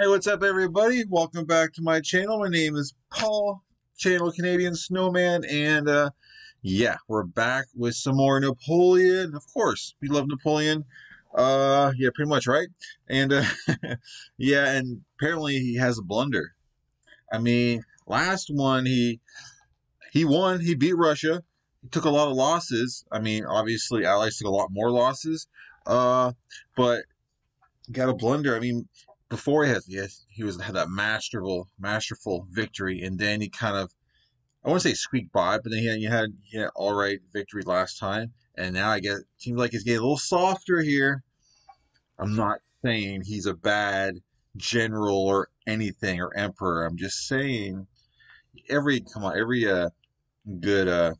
Hey, what's up, everybody? Welcome back to my channel. My name is Paul, channel Canadian Snowman, and uh, yeah, we're back with some more Napoleon. Of course, we love Napoleon. Uh, yeah, pretty much, right? And uh, yeah, and apparently he has a blunder. I mean, last one he he won. He beat Russia. He took a lot of losses. I mean, obviously, Allies took a lot more losses. Uh, but got a blunder. I mean, before he had yes, he was had that masterful masterful victory, and then he kind of I to say squeaked by, but then he had he had, he had all right victory last time, and now I get seems like he's getting a little softer here. I'm not saying he's a bad general or anything or emperor. I'm just saying every come on every uh good uh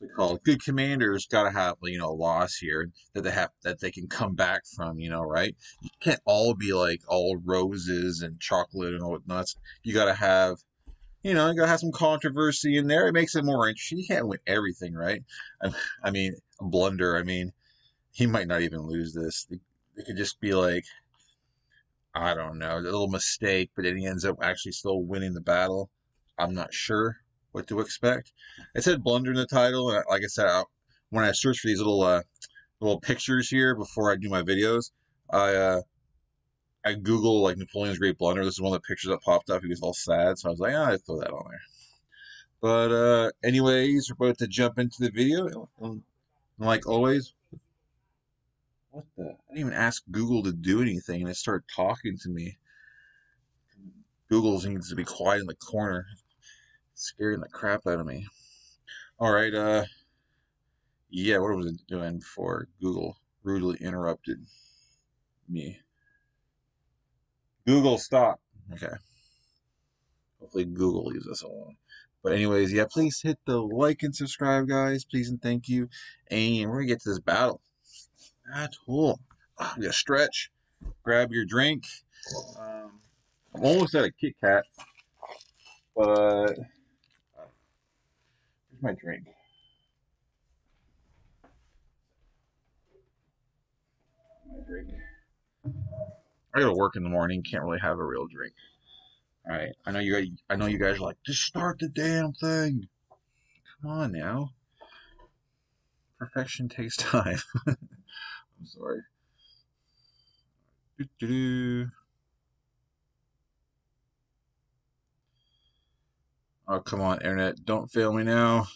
we call it. Good commanders got to have you know a loss here that they have that they can come back from you know right? You can't all be like all roses and chocolate and all whatnot you got to have you know you got to have some controversy in there. It makes it more interesting. You can't win everything right? I, I mean a blunder. I mean he might not even lose this. It, it could just be like i don't know a little mistake but then he ends up actually still winning the battle. I'm not sure what to expect. It said blunder in the title, and like I said, I, when I search for these little uh, little pictures here before I do my videos, I uh, I Google like Napoleon's Great Blunder. This is one of the pictures that popped up. He was all sad, so I was like, ah, I'd throw that on there. But uh, anyways, we're about to jump into the video. And like always, what the? I didn't even ask Google to do anything, and it started talking to me. Google seems to be quiet in the corner scaring the crap out of me. All right, uh, yeah, what was it doing for Google rudely interrupted me? Google, stop. Okay. Hopefully Google leaves us alone. But anyways, yeah, please hit the like and subscribe, guys. Please and thank you. And we're gonna get to this battle. Battle. Oh, we got stretch. Grab your drink. Um, I'm almost at a Kit Kat, but my drink? My drink. I gotta work in the morning. Can't really have a real drink. All right. I know you. Guys, I know you guys are like, just start the damn thing. Come on now. Perfection takes time. I'm sorry. Doo-doo-doo. Oh, come on, Internet. Don't fail me now.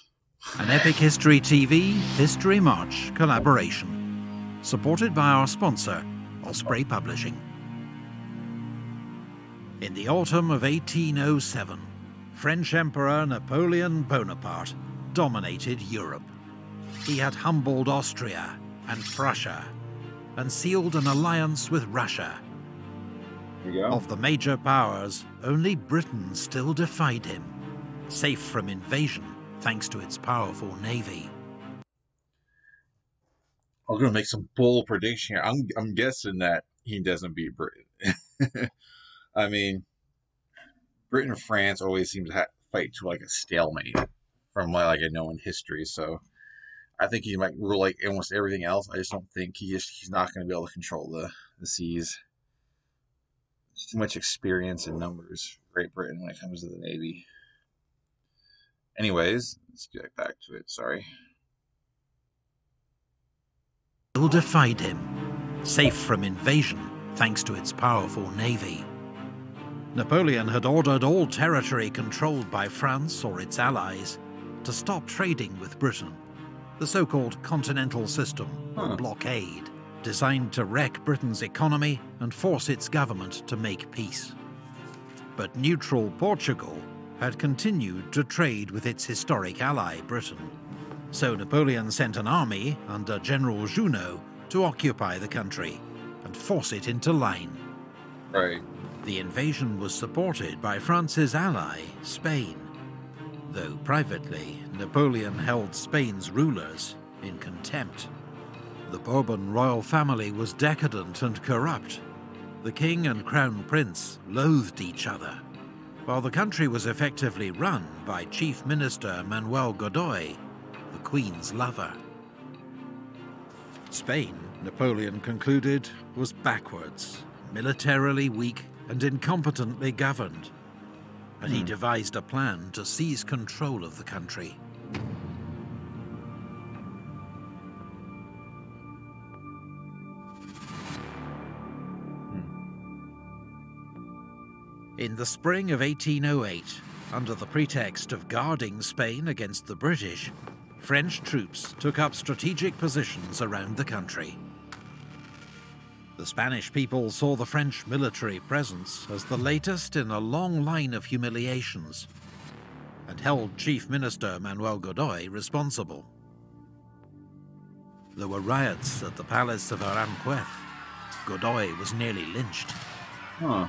An Epic History TV History Marche collaboration. Supported by our sponsor, Osprey Publishing. In the autumn of 1807, French Emperor Napoleon Bonaparte dominated Europe. He had humbled Austria and Prussia and sealed an alliance with Russia. Of the major powers, only Britain still defied him safe from invasion thanks to its powerful navy. I'm to make some bold prediction here. I'm, I'm guessing that he doesn't beat Britain. I mean, Britain and France always seem to fight to like a stalemate from what like I know in history. So I think he might rule like almost everything else. I just don't think he just he's not going to be able to control the the seas. Too much experience and numbers. Great Britain when it comes to the navy. Anyways, let's get back to it. Sorry. Still defied him, safe from invasion thanks to its powerful navy. Napoleon had ordered all territory controlled by France or its allies to stop trading with Britain, the so-called Continental System, huh. blockade, designed to wreck Britain's economy and force its government to make peace. But neutral Portugal had continued to trade with its historic ally, Britain. So Napoleon sent an army under General Junot to occupy the country and force it into line. Right. The invasion was supported by France's ally, Spain, though privately, Napoleon held Spain's rulers in contempt. The Bourbon royal family was decadent and corrupt. The king and crown prince loathed each other while the country was effectively run by Chief Minister Manuel Godoy, the Queen's lover. Spain, Napoleon concluded, was backwards, militarily weak and incompetently governed. And he Hmm. devised a plan to seize control of the country. In the spring of 1808, under the pretext of guarding Spain against the British, French troops took up strategic positions around the country. The Spanish people saw the French military presence as the latest in a long line of humiliations, and held Chief Minister Manuel Godoy responsible. There were riots at the palace of Aranjuez. Godoy was nearly lynched. Huh.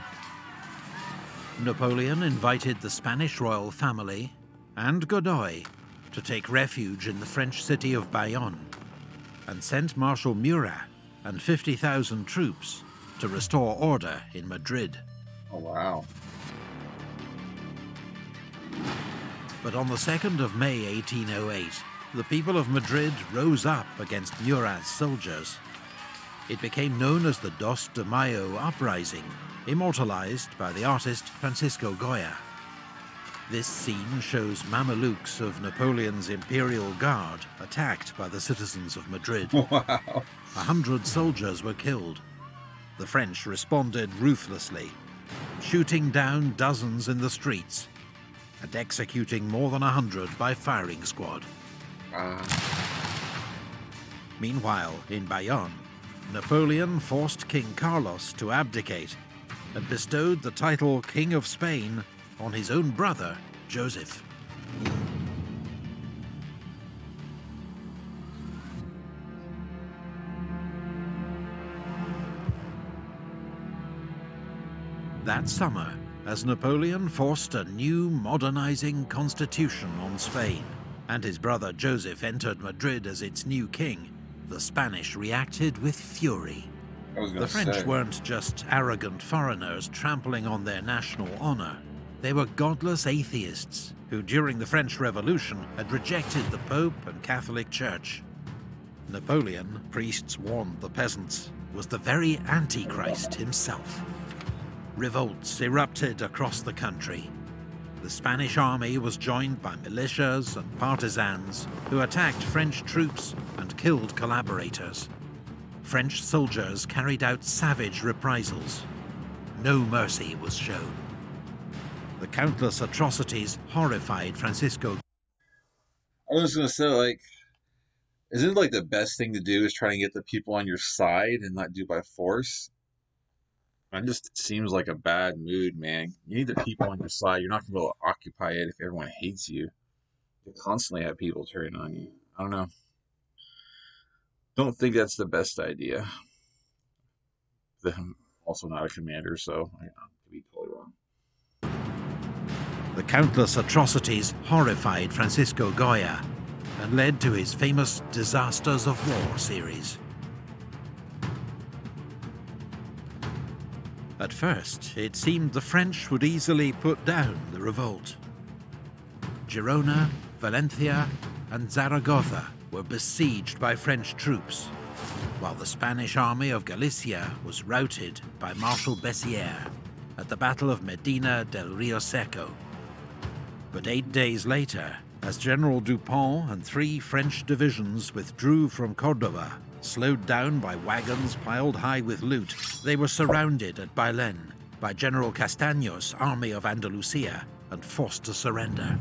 Napoleon invited the Spanish royal family and Godoy to take refuge in the French city of Bayonne and sent Marshal Murat and 50,000 troops to restore order in Madrid. Oh, wow. But on the 2nd of May 1808, the people of Madrid rose up against Murat's soldiers. It became known as the Dos de Mayo Uprising, immortalized by the artist Francisco Goya. This scene shows Mamelukes of Napoleon's Imperial Guard attacked by the citizens of Madrid. Wow. A hundred soldiers were killed. The French responded ruthlessly, shooting down dozens in the streets and executing more than a hundred by firing squad. Ah. Meanwhile, in Bayonne, Napoleon forced King Carlos to abdicate and bestowed the title King of Spain on his own brother, Joseph. That summer, as Napoleon forced a new modernizing constitution on Spain, and his brother Joseph entered Madrid as its new king, the Spanish reacted with fury. I was gonna The French say. weren't just arrogant foreigners trampling on their national honor. They were godless atheists who, during the French Revolution, had rejected the Pope and Catholic Church. Napoleon, priests warned the peasants, was the very Antichrist himself. Revolts erupted across the country. The Spanish army was joined by militias and partisans who attacked French troops and killed collaborators. French soldiers carried out savage reprisals. No mercy was shown. The countless atrocities horrified Francisco I was gonna say, like, isn't like the best thing to do is try and get the people on your side and not do by force? It just seems like a bad mood, man. You need the people on your side. You're not gonna be able to occupy it if everyone hates you. You constantly have people turning on you. I don't know. Don't think that's the best idea. I'm also not a commander, so I could be totally wrong. The countless atrocities horrified Francisco Goya and led to his famous Disasters of War series. At first, it seemed the French would easily put down the revolt. Girona, Valencia, and Zaragoza were besieged by French troops, while the Spanish army of Galicia was routed by Marshal Bessières at the Battle of Medina del Rio Seco. But eight days later, as General Dupont and three French divisions withdrew from Cordoba, slowed down by wagons piled high with loot, they were surrounded at Bailen by General Castaños' army of Andalusia and forced to surrender.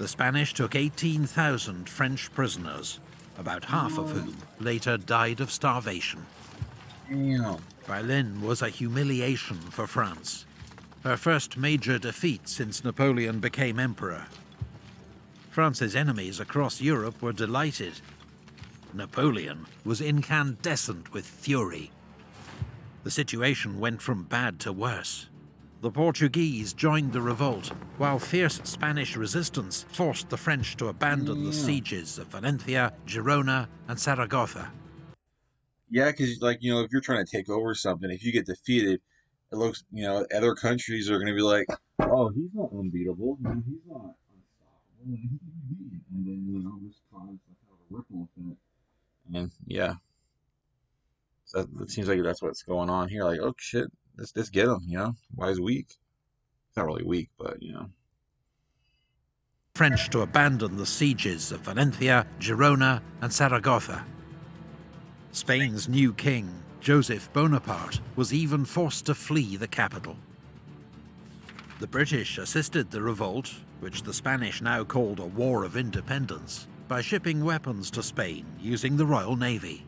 The Spanish took 18,000 French prisoners, about half of whom later died of starvation. Damn. Bailen was a humiliation for France, her first major defeat since Napoleon became emperor. France's enemies across Europe were delighted. Napoleon was incandescent with fury. The situation went from bad to worse. The Portuguese joined the revolt, while fierce Spanish resistance forced the French to abandon the sieges of Valencia, Girona, and Saragossa. Yeah, because like you know, if you're trying to take over something, if you get defeated, it looks you know other countries are going to be like, oh, he's not unbeatable, he's not unstoppable, and he can be beaten, and then you know this causes like a ripple effect. And yeah, that, that seems like that's what's going on here. Like, oh shit, let's let's get him. You know, why is weak? Not really weak, but you know. French to abandon the sieges of Valencia, Girona, and Saragossa. Spain's new king, Joseph Bonaparte, was even forced to flee the capital. The British assisted the revolt, which the Spanish now called a War of Independence, by shipping weapons to Spain using the Royal Navy.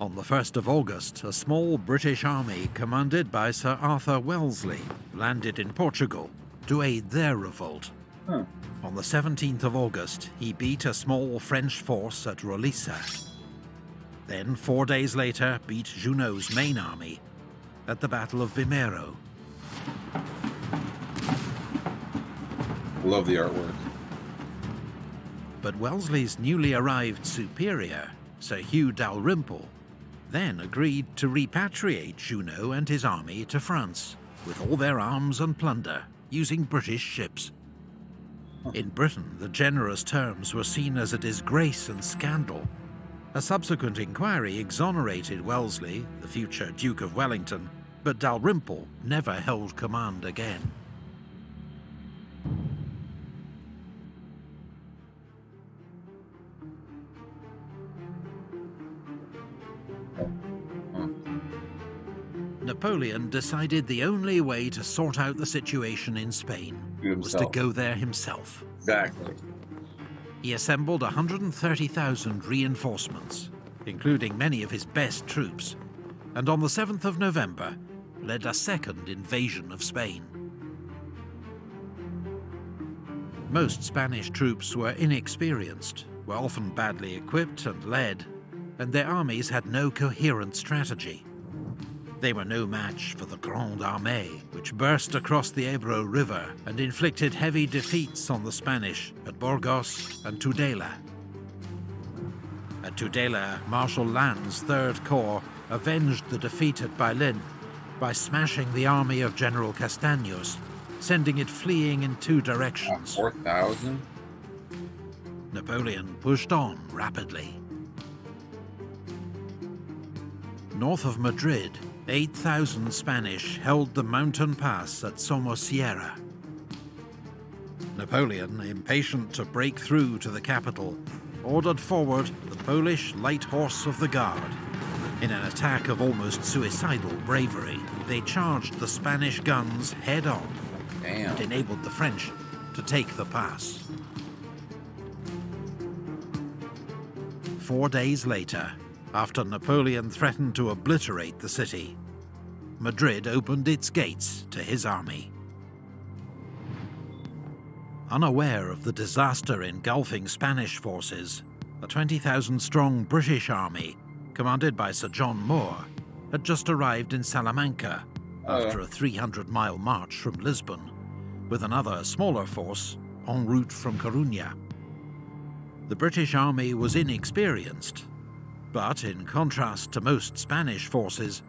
On the 1st of August, a small British army commanded by Sir Arthur Wellesley landed in Portugal to aid their revolt. Huh. On the 17th of August, he beat a small French force at Roliça. Then, four days later, beat Junot's main army at the Battle of Vimeiro. Love the artwork. But Wellesley's newly arrived superior, Sir Hugh Dalrymple, then agreed to repatriate Junot and his army to France, with all their arms and plunder, using British ships. In Britain, the generous terms were seen as a disgrace and scandal. A subsequent inquiry exonerated Wellesley, the future Duke of Wellington, but Dalrymple never held command again. Hmm. Napoleon decided the only way to sort out the situation in Spain was to go there himself. Exactly. He assembled 130,000 reinforcements, including many of his best troops, and on the 7th of November, led a second invasion of Spain. Most Spanish troops were inexperienced, were often badly equipped and led, and their armies had no coherent strategy. They were no match for the Grande Armée, which burst across the Ebro River and inflicted heavy defeats on the Spanish at Burgos and Tudela. At Tudela, Marshal Lannes' Third Corps avenged the defeat at Bailén by smashing the army of General Castaños, sending it fleeing in two directions. 4,000? Napoleon pushed on rapidly. North of Madrid, 8,000 Spanish held the mountain pass at Somosierra. Napoleon, impatient to break through to the capital, ordered forward the Polish Light Horse of the Guard. In an attack of almost suicidal bravery, they charged the Spanish guns head-on and enabled the French to take the pass. Four days later, after Napoleon threatened to obliterate the city, Madrid opened its gates to his army. Unaware of the disaster engulfing Spanish forces, a 20,000-strong British army, commanded by Sir John Moore, had just arrived in Salamanca oh, after a 300-mile march from Lisbon, with another smaller force en route from Coruña. The British army was inexperienced, but in contrast to most Spanish forces,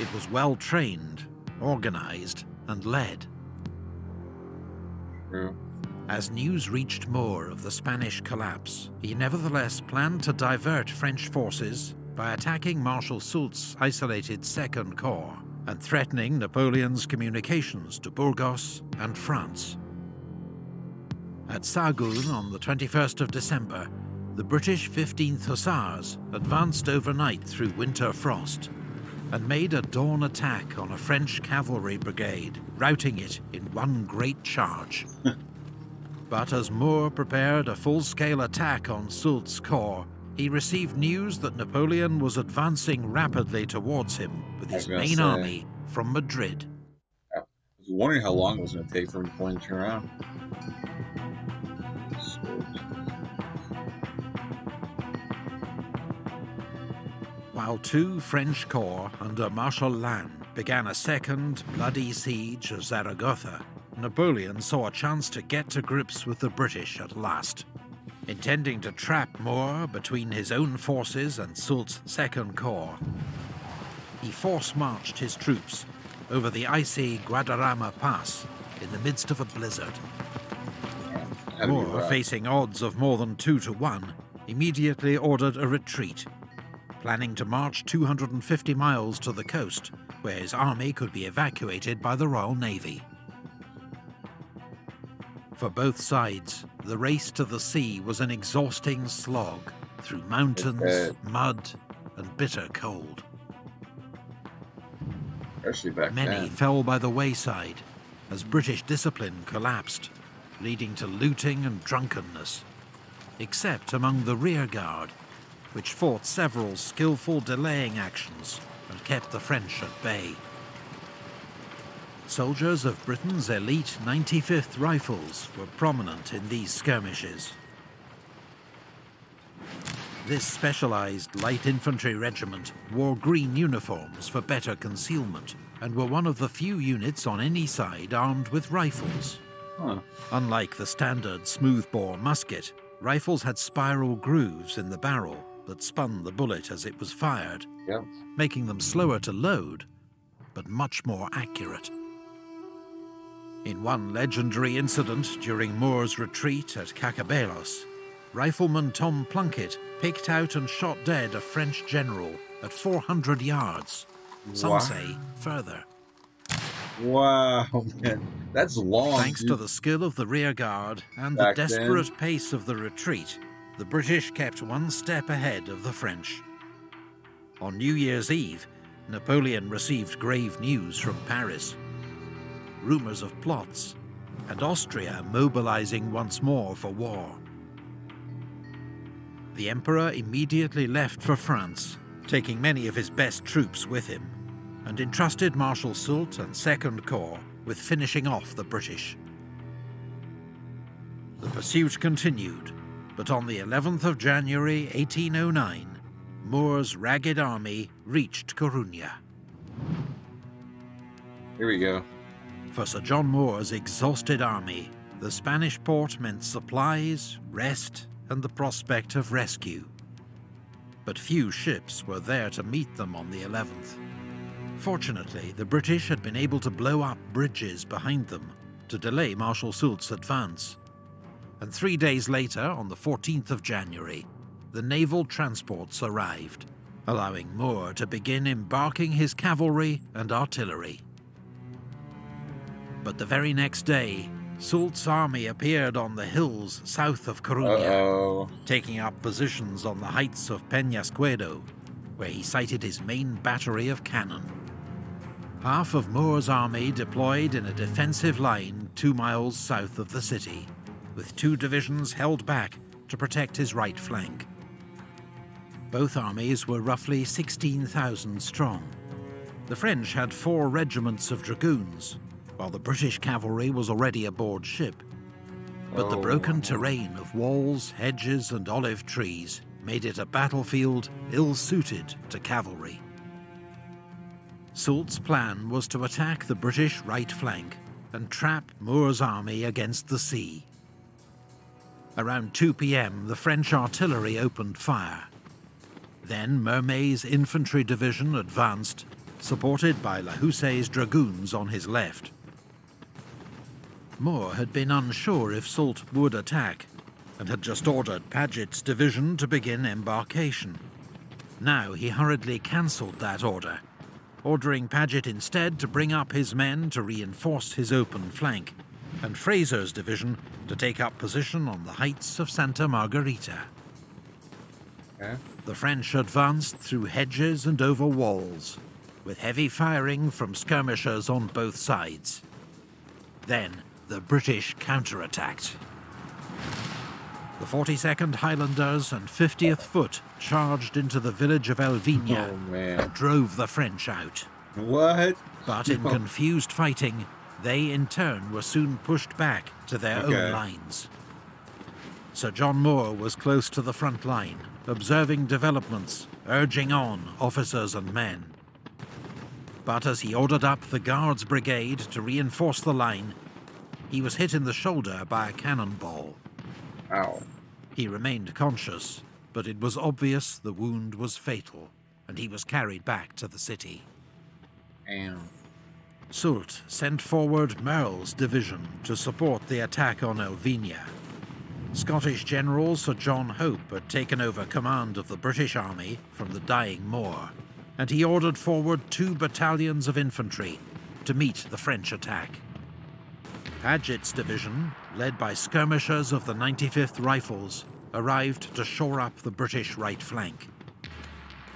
it was well trained, organised, and led. Yeah. As news reached Moore of the Spanish collapse, he nevertheless planned to divert French forces by attacking Marshal Soult's isolated Second Corps and threatening Napoleon's communications to Burgos and France. At Sahagun on the 21st of December, the British 15th Hussars advanced overnight through winter frost and made a dawn attack on a French cavalry brigade, routing it in one great charge. but as Moore prepared a full-scale attack on Soult's corps, he received news that Napoleon was advancing rapidly towards him with his main say. army from Madrid. I was wondering how long it was going to take for Napoleon to turn around. While two French corps under Marshal Lannes began a second bloody siege of Zaragoza, Napoleon saw a chance to get to grips with the British at last. Intending to trap Moore between his own forces and Soult's Second Corps, he force-marched his troops over the icy Guadarrama Pass in the midst of a blizzard. Had to be Moore, facing odds of more than two to one, immediately ordered a retreat, planning to march 250 miles to the coast, where his army could be evacuated by the Royal Navy. For both sides, the race to the sea was an exhausting slog through mountains, mud, and bitter cold. Many then. fell by the wayside as British discipline collapsed, leading to looting and drunkenness, except among the rearguard, which fought several skillful delaying actions and kept the French at bay. Soldiers of Britain's elite 95th Rifles were prominent in these skirmishes. This specialised light infantry regiment wore green uniforms for better concealment and were one of the few units on any side armed with rifles. Huh. Unlike the standard smoothbore musket, rifles had spiral grooves in the barrel that spun the bullet as it was fired, Yep. making them slower to load, but much more accurate. In one legendary incident during Moore's retreat at Cacabelos, rifleman Tom Plunkett picked out and shot dead a French general at 400 yards. Some Wow. say further. Wow, man. That's long. Thanks to the skill of the rear guard and the Back then. desperate pace of the retreat, the British kept one step ahead of the French. On New Year's Eve, Napoleon received grave news from Paris. Rumours of plots, and Austria mobilizing once more for war. The Emperor immediately left for France, taking many of his best troops with him, and entrusted Marshal Soult and Second Corps with finishing off the British. The pursuit continued, but on the 11th of January 1809, Moore's ragged army reached Corunna. Here we go. For Sir John Moore's exhausted army, the Spanish port meant supplies, rest, and the prospect of rescue. But few ships were there to meet them on the 11th. Fortunately, the British had been able to blow up bridges behind them to delay Marshal Soult's advance. And three days later, on the 14th of January, the naval transports arrived, allowing Moore to begin embarking his cavalry and artillery. But the very next day, Soult's army appeared on the hills south of Uh-oh. taking up positions on the heights of Peñasquedo, where he sited his main battery of cannon. Half of Moore's army deployed in a defensive line two miles south of the city, with two divisions held back to protect his right flank. Both armies were roughly 16,000 strong. The French had four regiments of dragoons, while the British cavalry was already aboard ship. But the Oh. broken terrain of walls, hedges, and olive trees made it a battlefield ill suited to cavalry. Soult's plan was to attack the British right flank and trap Moore's army against the sea. Around 2 pm, the French artillery opened fire. Then Mermet's infantry division advanced, supported by La Houssaye's dragoons on his left. Moore had been unsure if Soult would attack, and had just ordered Paget's division to begin embarkation. Now he hurriedly cancelled that order, ordering Paget instead to bring up his men to reinforce his open flank, and Fraser's division to take up position on the heights of Santa Margarita. Okay. The French advanced through hedges and over walls, with heavy firing from skirmishers on both sides. Then the British counterattacked. The 42nd Highlanders and 50th Foot charged into the village of Elvina Oh, and drove the French out. What? But in confused fighting, they in turn were soon pushed back to their Okay. own lines. Sir John Moore was close to the front line, observing developments, urging on officers and men. But as he ordered up the Guards Brigade to reinforce the line, he was hit in the shoulder by a cannonball. Ow. He remained conscious, but it was obvious the wound was fatal, and he was carried back to the city. Damn. Soult sent forward Merle's division to support the attack on Elvina. Scottish General Sir John Hope had taken over command of the British Army from the dying Moore, and he ordered forward two battalions of infantry to meet the French attack. Paget's division, led by skirmishers of the 95th Rifles, arrived to shore up the British right flank.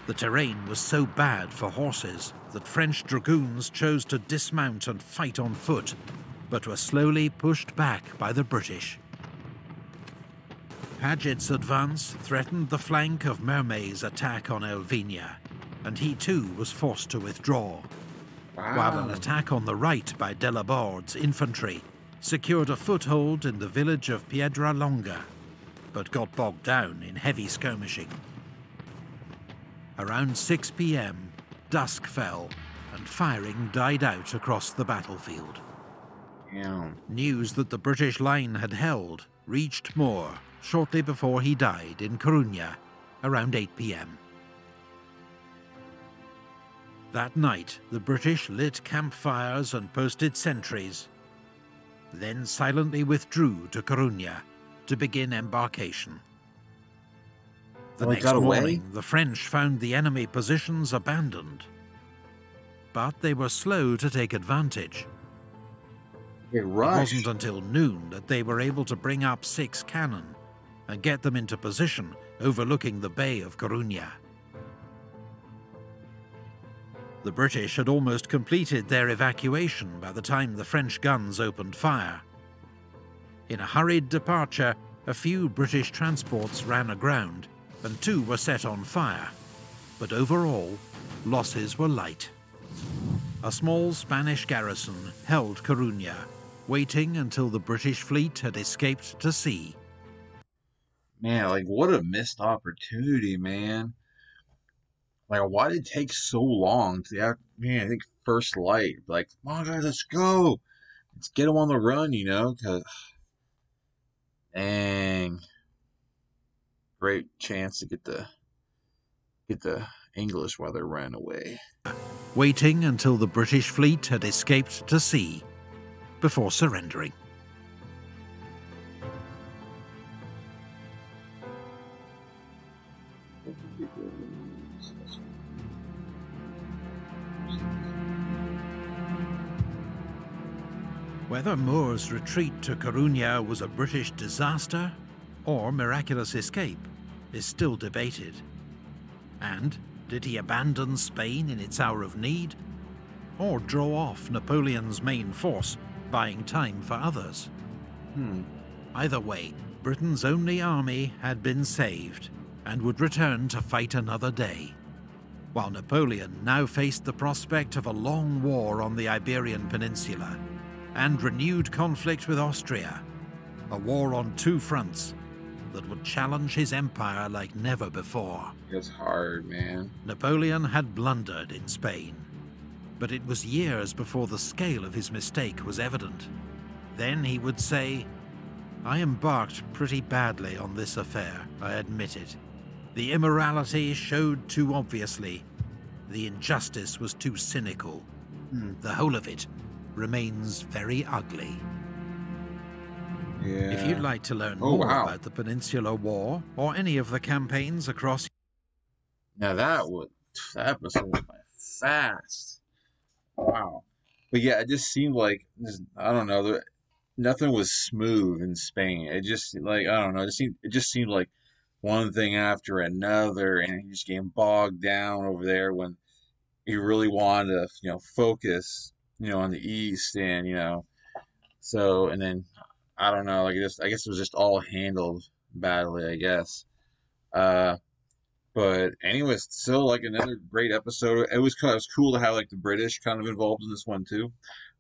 The terrain was so bad for horses that French dragoons chose to dismount and fight on foot, but were slowly pushed back by the British. Paget's advance threatened the flank of Mermet's attack on Elvina, and he too was forced to withdraw. Wow. While an attack on the right by Delaborde's infantry secured a foothold in the village of Piedra Longa, but got bogged down in heavy skirmishing. Around 6 pm, dusk fell, and firing died out across the battlefield. Yeah. News that the British line had held reached Moore shortly before he died in Corunna, around 8 pm. That night, the British lit campfires and posted sentries, then silently withdrew to Corunna to begin embarkation. The well, next morning, the French found the enemy positions abandoned. But they were slow to take advantage. It wasn't until noon that they were able to bring up six cannon and get them into position overlooking the Bay of Corunna. The British had almost completed their evacuation by the time the French guns opened fire. In a hurried departure, a few British transports ran aground and two were set on fire, but overall, losses were light. A small Spanish garrison held Corunna, waiting until the British fleet had escaped to sea. Man, like, what a missed opportunity, man. Like, why did it take so long to have, man, I think first light? Like, come on, guys, let's go. Let's get them on the run, you know, because, dang great chance to get the get the English while they ran away. Waiting until the British fleet had escaped to sea before surrendering. Whether Moore's retreat to Corunna was a British disaster or miraculous escape is still debated. And did he abandon Spain in its hour of need? Or draw off Napoleon's main force, buying time for others? Hmm. Either way, Britain's only army had been saved and would return to fight another day. While Napoleon now faced the prospect of a long war on the Iberian Peninsula and renewed conflict with Austria, a war on two fronts that would challenge his empire like never before. It's hard, man. Napoleon had blundered in Spain, but it was years before the scale of his mistake was evident. Then he would say, I embarked pretty badly on this affair, I admit it. The immorality showed too obviously. The injustice was too cynical. Hmm. The whole of it remains very ugly. Yeah. If you'd like to learn oh, more wow. about the Peninsular War or any of the campaigns across. Now that would that by fast. Wow. But yeah, it just seemed like I don't know. There, nothing was smooth in Spain. It just like I don't know. It just seemed it just seemed like one thing after another, and he just getting bogged down over there when he really wanted to you know focus you know on the east and you know so and then I don't know. Like just, I guess it was just all handled badly. I guess. Uh, but anyways, still like another great episode. It was kind of, it was cool to have like the British kind of involved in this one too.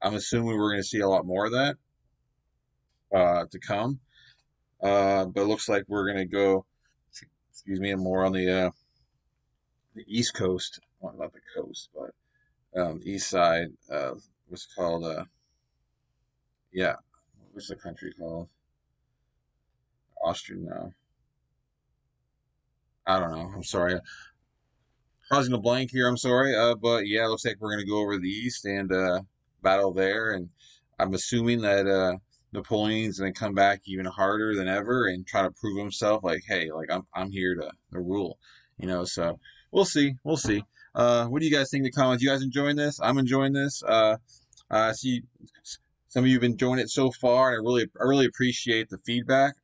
I'm assuming we're going to see a lot more of that uh, to come. Uh, but it looks like we're going to go. Excuse me, more on the uh, the East Coast, well, not the coast, but um, east side. Uh, called? Uh, yeah, what's the country called? Austrian now. I don't know. I'm sorry. Causing a blank here. I'm sorry. Uh, but yeah, looks like we're gonna go over the east and uh, battle there, and I'm assuming that uh, Napoleon's gonna come back even harder than ever and try to prove himself. Like, hey, like I'm I'm here to, to rule. You know, so we'll see, we'll see. Uh, what do you guys think in the comments? You guys enjoying this? I'm enjoying this. Uh, I see some of you have been enjoying it so far, and I really I really appreciate the feedback,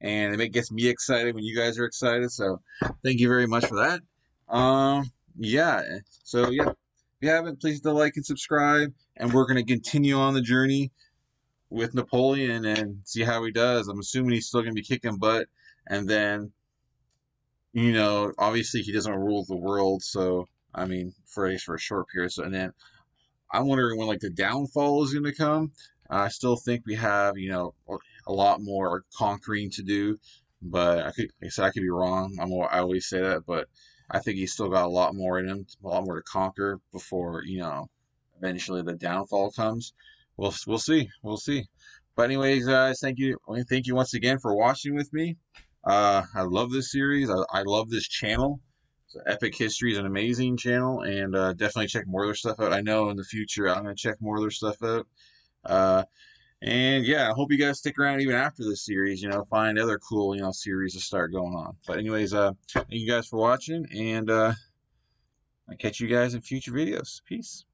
and it gets me excited when you guys are excited. So thank you very much for that. Um, yeah. So yeah, if you haven't, please do like and subscribe, and we're gonna continue on the journey with Napoleon and see how he does. I'm assuming he's still gonna be kicking butt, and then you know, obviously he doesn't rule the world, so I mean, for a for a short period. So and then I'm wondering when like the downfall is going to come. I still think we have you know a lot more conquering to do, but I could like I said I could be wrong. I'm I always say that, but I think he's still got a lot more in him, a lot more to conquer before you know eventually the downfall comes. We'll we'll see, we'll see. But anyways, guys, thank you, thank you once again for watching with me. Uh, I love this series. I, I love this channel. So Epic History is an amazing channel, and uh, definitely check more of their stuff out. I know in the future I'm going to check more of their stuff out. Uh, and yeah, I hope you guys stick around even after this series. You know, find other cool you know series to start going on. But anyways, uh, thank you guys for watching, and uh, I catch you guys in future videos. Peace.